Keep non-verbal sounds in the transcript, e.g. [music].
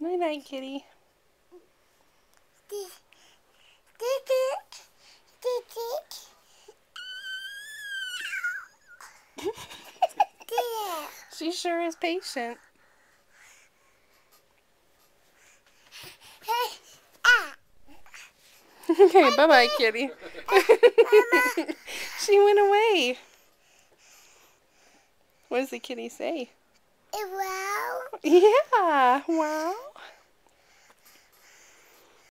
Night night, kitty. [laughs] she sure is patient. [laughs] okay, bye bye, kitty. [laughs] she went away. What does the kitty say? Wow. Yeah, wow.